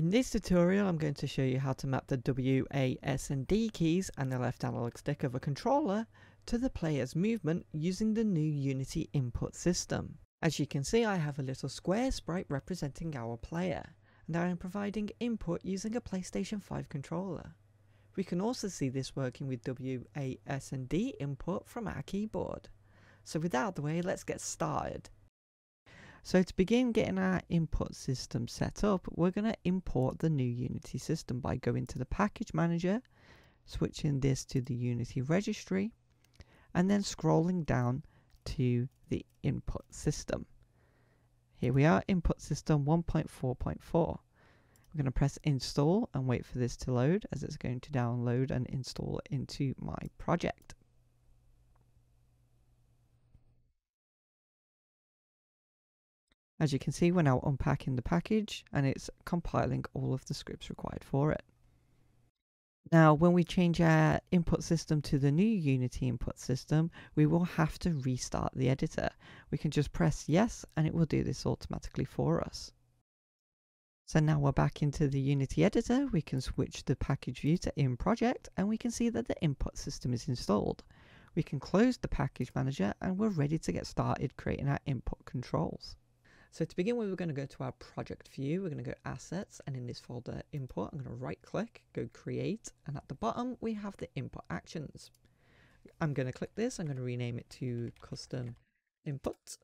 In this tutorial I'm going to show you how to map the W, A, S and D keys and the left analog stick of a controller to the player's movement using the new Unity input system. As you can see I have a little square sprite representing our player and I am providing input using a PlayStation 5 controller. We can also see this working with W, A, S and D input from our keyboard. So without the way let's get started. So to begin getting our input system set up, we're going to import the new Unity system by going to the package manager, switching this to the Unity registry, and then scrolling down to the input system. Here we are, input system 1.4.4. We're going to press install and wait for this to load as it's going to download and install into my project. As you can see, we're now unpacking the package and it's compiling all of the scripts required for it. Now, when we change our input system to the new Unity input system, we will have to restart the editor. We can just press yes and it will do this automatically for us. So now we're back into the Unity editor, we can switch the package view to in project and we can see that the input system is installed. We can close the package manager and we're ready to get started creating our input controls. So to begin with, we're going to go to our project view. We're going to go assets and in this folder import, I'm going to right click, go create. And at the bottom, we have the input actions. I'm going to click this. I'm going to rename it to custom input.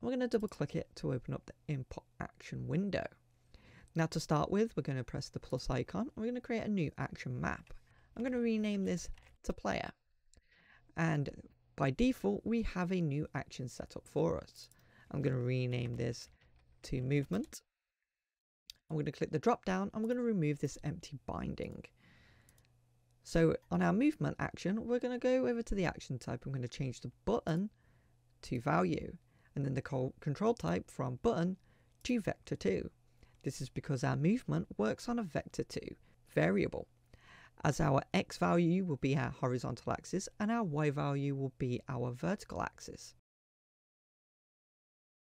We're going to double click it to open up the input action window. Now to start with, we're going to press the plus icon. And we're going to create a new action map. I'm going to rename this to player. And by default, we have a new action set up for us. I'm going to rename this to movement. I'm going to click the drop down. I'm going to remove this empty binding. So on our movement action, we're going to go over to the action type. I'm going to change the button to value and then the control type from button to vector 2. This is because our movement works on a vector 2 variable as our x value will be our horizontal axis and our y value will be our vertical axis.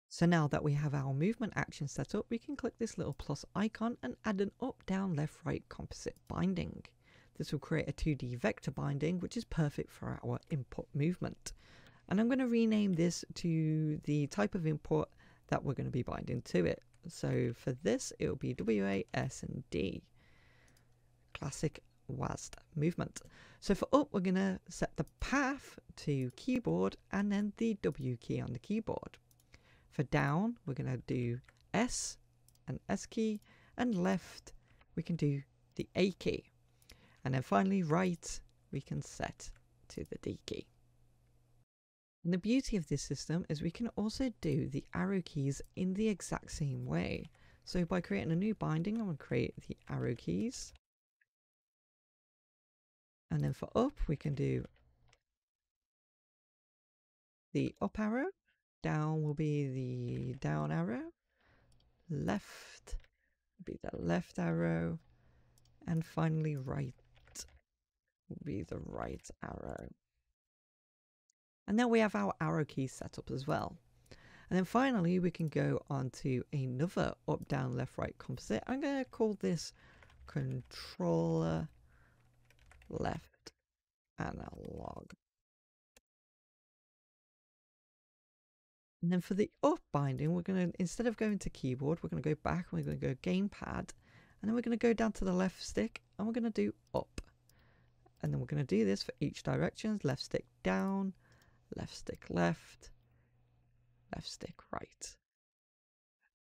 So now that we have our movement action set up, we can click this little plus icon and add an up, down, left, right composite binding. This will create a 2D vector binding, which is perfect for our input movement. And I'm going to rename this to the type of input that we're going to be binding to it. So for this, it will be WA, S, and D. Classic WASD movement. So for up, we're going to set the path to keyboard and then the W key on the keyboard. For down, we're going to do S and S key, and left, we can do the A key. And then finally, right, we can set to the D key. And the beauty of this system is we can also do the arrow keys in the exact same way. So by creating a new binding, I'm going to create the arrow keys. And then for up, we can do the up arrow down will be the down arrow, left will be the left arrow, and finally right will be the right arrow. And now we have our arrow keys set up as well. And then finally, we can go on to another up, down, left, right composite. I'm going to call this controller left analog. And then for the up binding, we're going to, instead of going to keyboard, we're going to go back and we're going to go gamepad. And then we're going to go down to the left stick and we're going to do up. And then we're going to do this for each direction. Left stick down, left stick left, left stick right.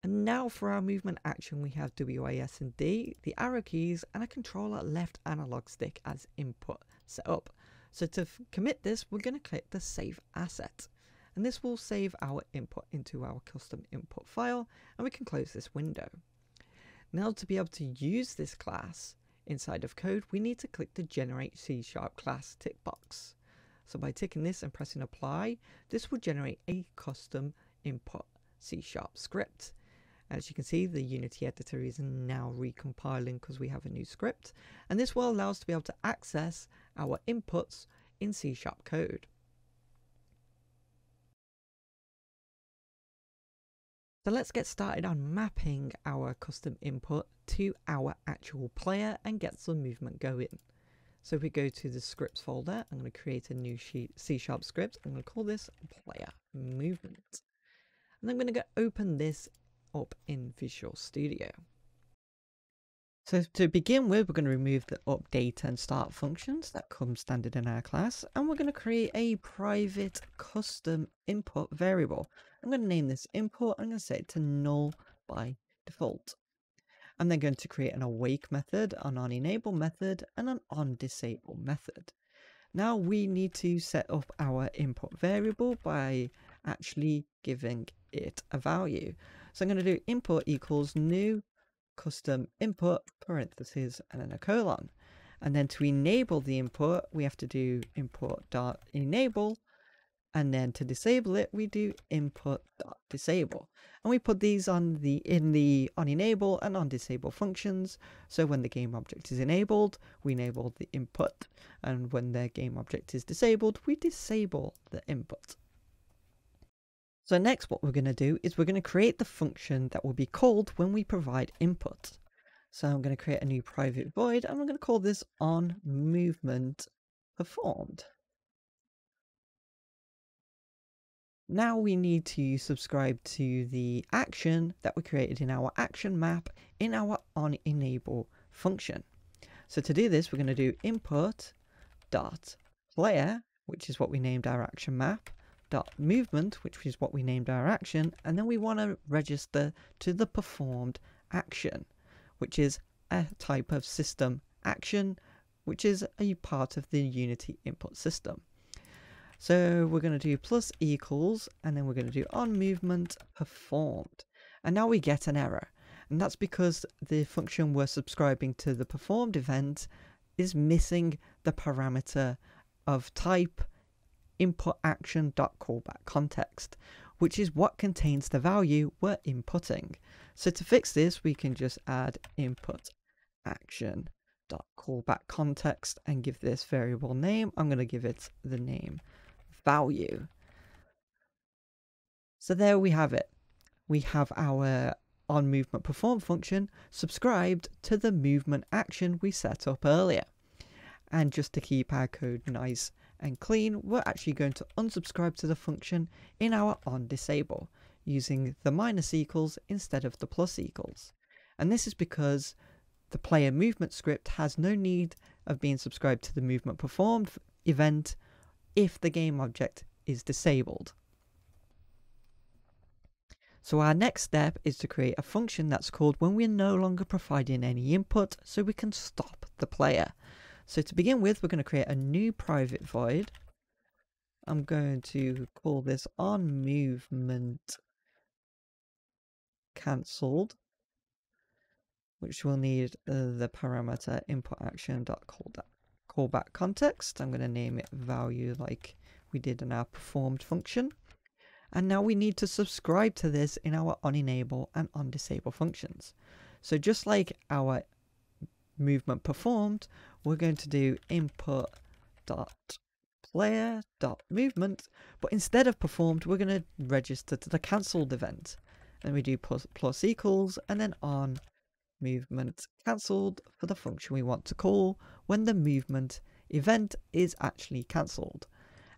And now for our movement action, we have WAS and D, the arrow keys, and a controller left analog stick as input set up. So to commit this, we're going to click the save asset and this will save our input into our custom input file and we can close this window. Now to be able to use this class inside of code we need to click the generate C sharp class tick box. So by ticking this and pressing apply this will generate a custom input C sharp script. As you can see, the Unity editor is now recompiling because we have a new script, and this will allow us to be able to access our inputs in C Sharp code. So let's get started on mapping our custom input to our actual player and get some movement going. So if we go to the scripts folder, I'm going to create a new C-sharp script. I'm going to call this player movement. And I'm going to open this up in Visual Studio. So to begin with, we're going to remove the update and start functions that come standard in our class, and we're going to create a private custom input variable. I'm going to name this input, I'm going to set it to null by default. I'm then going to create an awake method, an onEnable method, and an onDisable method. Now we need to set up our input variable by actually giving it a value. So I'm going to do input equals new custom input parentheses and then a colon. And then to enable the input, we have to do input dot enable. And then to disable it, we do input dot disable. And we put these on the in the on enable and on disable functions. So when the game object is enabled, we enable the input. And when the game object is disabled, we disable the input. So next what we're going to do is we're going to create the function that will be called when we provide input. So I'm going to create a new private void and I'm going to call this on movement performed. Now we need to subscribe to the action that we created in our action map in our on enable function. So to do this, we're going to do input dot player, which is what we named our action map, movement, which is what we named our action, and then we want to register to the performed action, which is a type of system action, which is a part of the Unity input system. So we're going to do plus equals, and then we're going to do on movement performed. And now we get an error. And that's because the function we're subscribing to the performed event is missing the parameter of type input action dot callback context, which is what contains the value we're inputting. So to fix this, we can just add input action dot callback context and give this variable name. I'm going to give it the name value. So there we have it. We have our on movement perform function subscribed to the movement action we set up earlier. And just to keep our code nice and clean, we're actually going to unsubscribe to the function in our on disable using the minus equals instead of the plus equals. And this is because the player movement script has no need of being subscribed to the movement performed event if the game object is disabled. So our next step is to create a function that's called when we're no longer providing any input so we can stop the player. So to begin with, we're going to create a new private void. I'm going to call this on movement cancelled, which will need uh, the parameter input action dot callback context. I'm going to name it value like we did in our performed function. And now we need to subscribe to this in our on enable and on disable functions. So just like our movement performed, we're going to do input dot player dot movement, but instead of performed, we're going to register to the cancelled event. And we do plus, plus equals and then on movement cancelled for the function we want to call when the movement event is actually cancelled.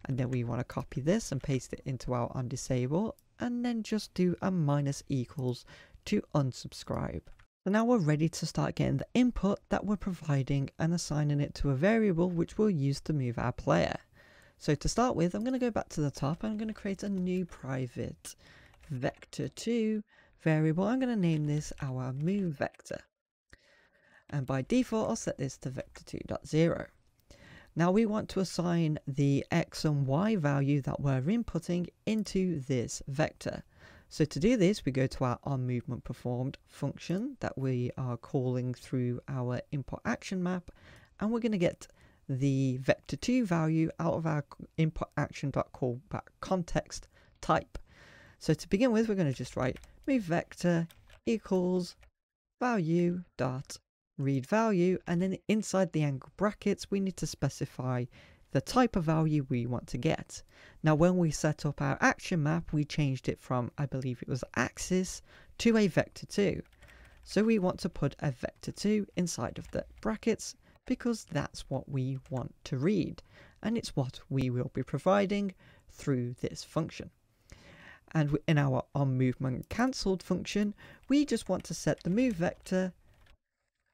And then we want to copy this and paste it into our on disable and then just do a minus equals to unsubscribe. So now we're ready to start getting the input that we're providing and assigning it to a variable which we'll use to move our player. So to start with, I'm going to go back to the top and I'm going to create a new private vector2 variable. I'm going to name this our move vector. And by default, I'll set this to vector2.0. Now we want to assign the x and y value that we're inputting into this vector. So to do this, we go to our on movement performed function that we are calling through our input action map, and we're going to get the vector2 value out of our input action.callback context type. So to begin with, we're going to just write move vector equals value dot read value, and then inside the angle brackets, we need to specify the type of value we want to get. Now when we set up our action map, we changed it from, I believe it was axis, to a vector 2. So we want to put a vector 2 inside of the brackets because that's what we want to read and it's what we will be providing through this function. And in our on movement cancelled function, we just want to set the move vector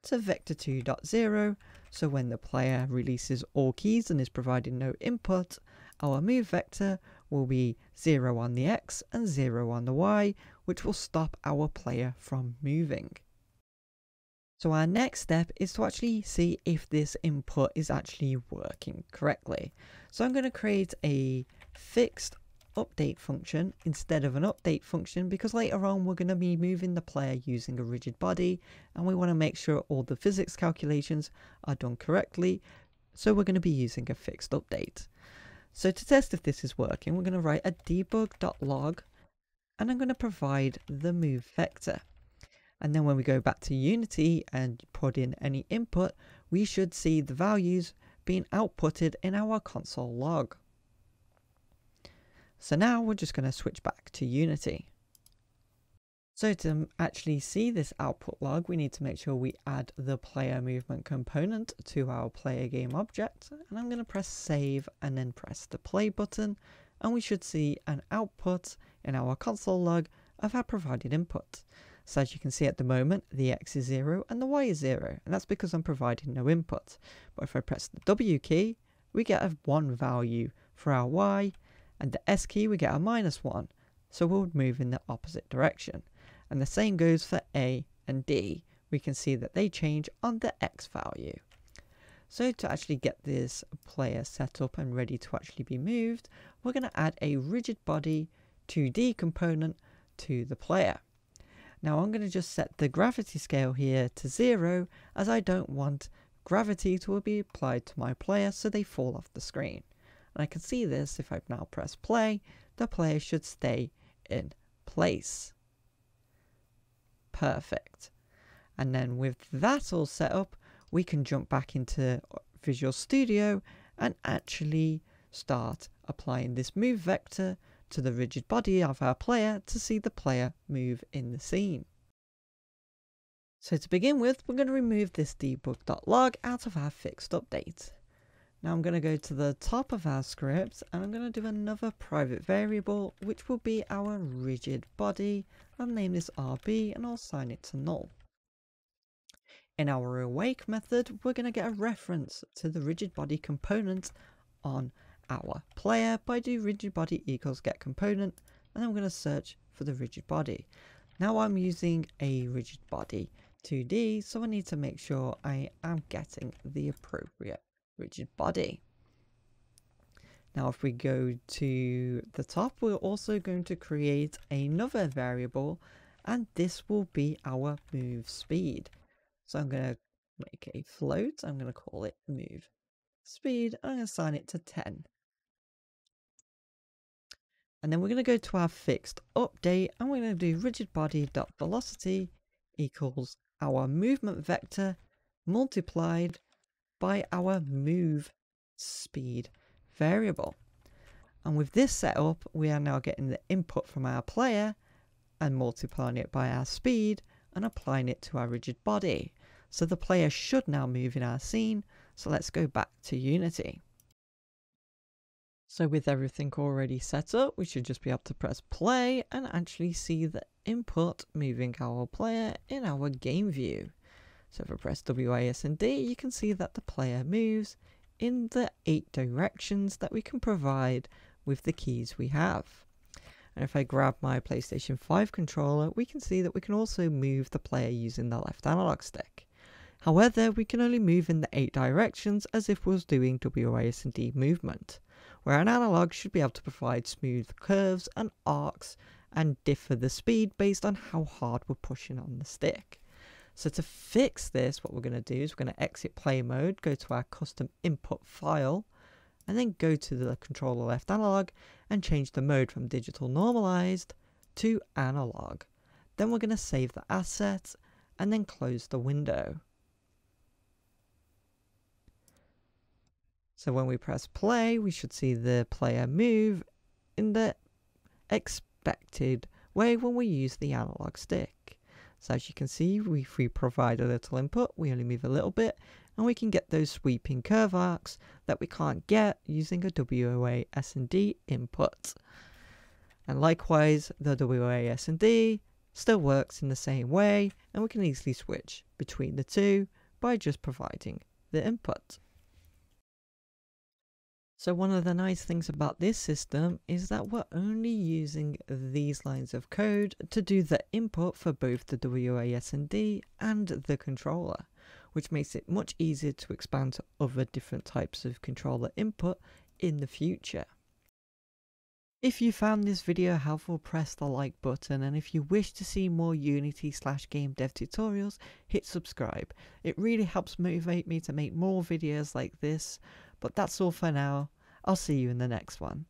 to vector2.0 so when the player releases all keys and is providing no input, our move vector will be 0 on the x and 0 on the y, which will stop our player from moving. So our next step is to actually see if this input is actually working correctly. So I'm going to create a fixed update function instead of an update function because later on we're going to be moving the player using a rigid body and we want to make sure all the physics calculations are done correctly so we're going to be using a fixed update. So to test if this is working we're going to write a debug.log and I'm going to provide the move vector and then when we go back to Unity and put in any input we should see the values being outputted in our console log. So now we're just going to switch back to Unity. So to actually see this output log, we need to make sure we add the player movement component to our player game object. And I'm going to press save and then press the play button. And we should see an output in our console log of our provided input. So as you can see at the moment, the X is zero and the Y is zero. And that's because I'm providing no input. But if I press the W key, we get a one value for our Y and the S key we get a minus 1, so we'll move in the opposite direction. And the same goes for A and D. We can see that they change on the X value. So to actually get this player set up and ready to actually be moved, we're going to add a rigid body 2D component to the player. Now I'm going to just set the gravity scale here to zero as I don't want gravity to be applied to my player so they fall off the screen. And I can see this if I now press play, the player should stay in place. Perfect. And then with that all set up, we can jump back into Visual Studio and actually start applying this move vector to the rigid body of our player to see the player move in the scene. So to begin with, we're going to remove this debug.log out of our fixed update. Now I'm going to go to the top of our script and I'm going to do another private variable which will be our rigid body. I'll name this RB and I'll assign it to null. In our awake method we're going to get a reference to the rigid body component on our player by do rigid body equals get component and I'm going to search for the rigid body. Now I'm using a rigid body 2D so I need to make sure I am getting the appropriate rigid body. Now if we go to the top, we're also going to create another variable and this will be our move speed. So I'm going to make a float. I'm going to call it move speed. I'm going to assign it to 10. And then we're going to go to our fixed update and we're going to do rigid body dot velocity equals our movement vector multiplied by our move speed variable. And with this setup, we are now getting the input from our player and multiplying it by our speed and applying it to our rigid body. So the player should now move in our scene. So let's go back to Unity. So with everything already set up, we should just be able to press play and actually see the input moving our player in our game view. So if I press WASD, you can see that the player moves in the eight directions that we can provide with the keys we have. And if I grab my PlayStation 5 controller, we can see that we can also move the player using the left analog stick. However, we can only move in the eight directions as if we were doing was doing WASD movement, where an analog should be able to provide smooth curves and arcs and differ the speed based on how hard we're pushing on the stick. So to fix this, what we're going to do is we're going to exit play mode, go to our custom input file, and then go to the controller left analog and change the mode from digital normalized to analog. Then we're going to save the asset and then close the window. So when we press play, we should see the player move in the expected way when we use the analog stick. So as you can see, if we provide a little input, we only move a little bit, and we can get those sweeping curve arcs that we can't get using a WA S&D input. And likewise, the WA S&D still works in the same way, and we can easily switch between the two by just providing the input. So one of the nice things about this system is that we're only using these lines of code to do the input for both the WASD and the controller, which makes it much easier to expand to other different types of controller input in the future. If you found this video helpful, press the like button, and if you wish to see more Unity slash game dev tutorials, hit subscribe. It really helps motivate me to make more videos like this, but that's all for now. I'll see you in the next one.